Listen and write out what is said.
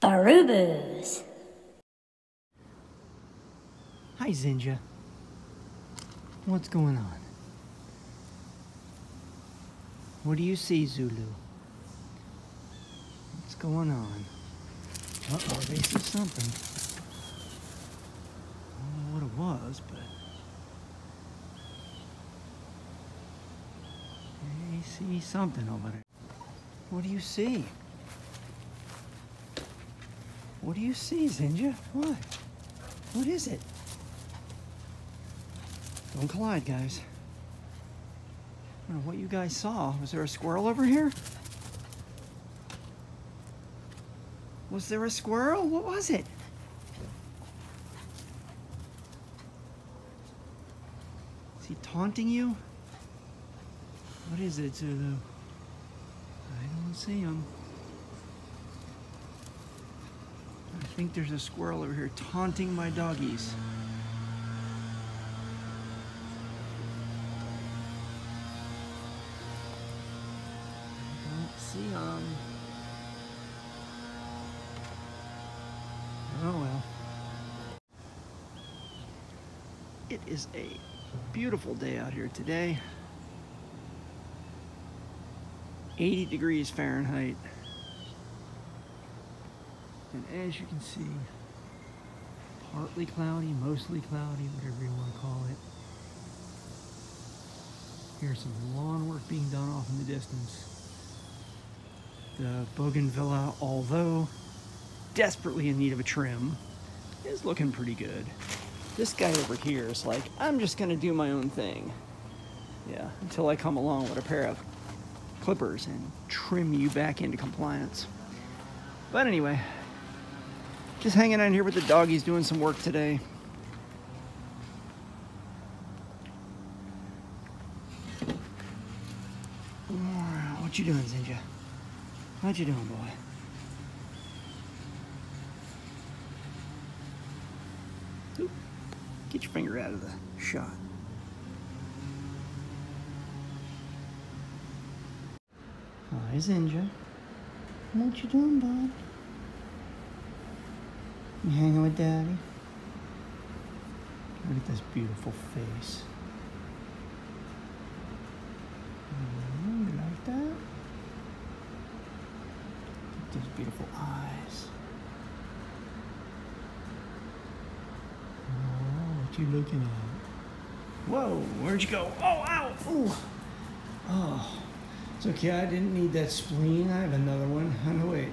Barubus. Hi, Zinga. What's going on? What do you see, Zulu? What's going on? Uh-oh, they see something. I don't know what it was, but... They see something over there. What do you see? What do you see, Zinga? What? What is it? Don't collide, guys. I don't know what you guys saw. Was there a squirrel over here? Was there a squirrel? What was it? Is he taunting you? What is it, Zulu? I don't see him. I think there's a squirrel over here taunting my doggies. I don't see. Oh well. It is a beautiful day out here today. 80 degrees Fahrenheit. And as you can see, partly cloudy, mostly cloudy, whatever you want to call it. Here's some lawn work being done off in the distance. The bougainvillea, although desperately in need of a trim, is looking pretty good. This guy over here is like, I'm just gonna do my own thing. Yeah, until I come along with a pair of clippers and trim you back into compliance. But anyway, just hanging out here with the dog. He's doing some work today. What you doing, Zinga? What you doing, boy? Get your finger out of the shot. Hi, Zinga. What you doing, bud? You hanging with Daddy? Look at this beautiful face. Mm, you like that? Look at those beautiful eyes. Oh, what you looking at? Whoa, where'd you go? Oh, ow! Ooh. Oh, it's okay. I didn't need that spleen. I have another one. Oh, no, wait.